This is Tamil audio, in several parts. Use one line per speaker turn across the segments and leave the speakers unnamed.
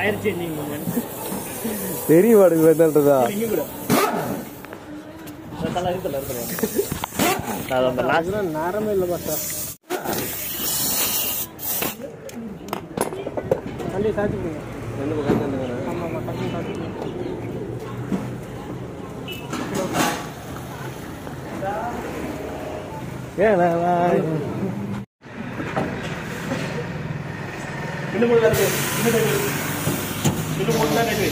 டயர் சேஞ்சிங்
தெரிய மாட்டேங்குது என்னன்றதா நேரமே இல்லை பாட்டா
வண்டி சாத்திடுங்க
ரெண்டு பக்கம் தான்
ஆமாம் இன்னும் இருக்கு. இன்னும் ரெண்டு இருக்கு.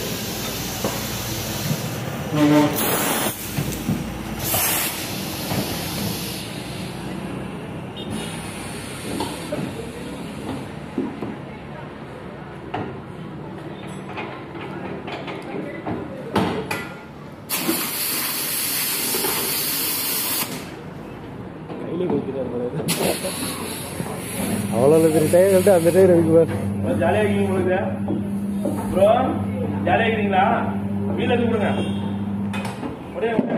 இன்னும் மூணு தான் இருக்கு கையிலே கொடுத்துட்டாரு
அவ்வளோ பெரிய வந்து அந்த டைம் இருக்கு பாரு
ஜாலியாக உங்களுக்கு ப்ரோ ஜாலியாக இருக்கிறீங்களா? வீட்டில் இருந்து கொடுங்க. விட்டுங்க.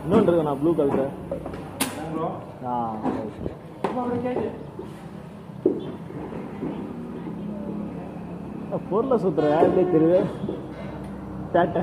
இன்னொன்று இருக்கு நான் ப்ளூ கலர் ஆ பொருளை சுத்துற யாருமே தெரியுது டாட்டா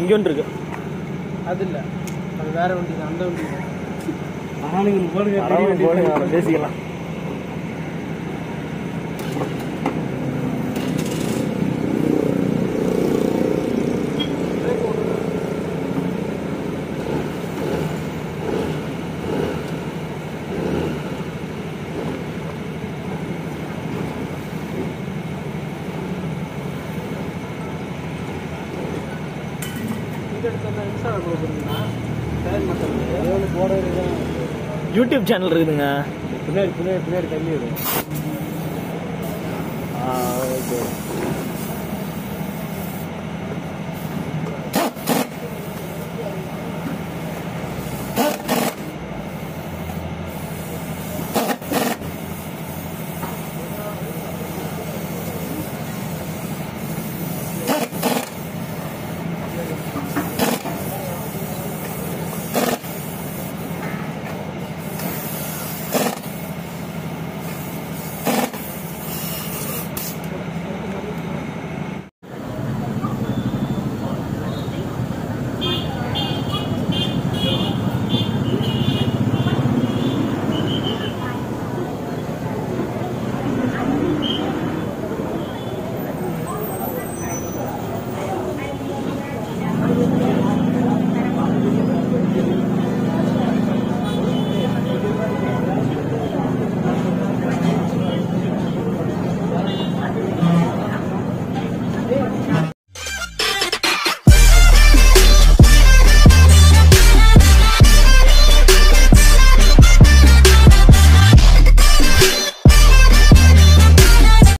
இங்க ஒன்று இருக்கு.
அது இல்லை. அது வேற வண்டி தான். அந்த வண்டி தான். பேசிக்கலாம்.
யூடியூப் சேனல் இருக்குதுங்க.
பின்னாடி பின்னாடி பின்னாடி தள்ளி விடும்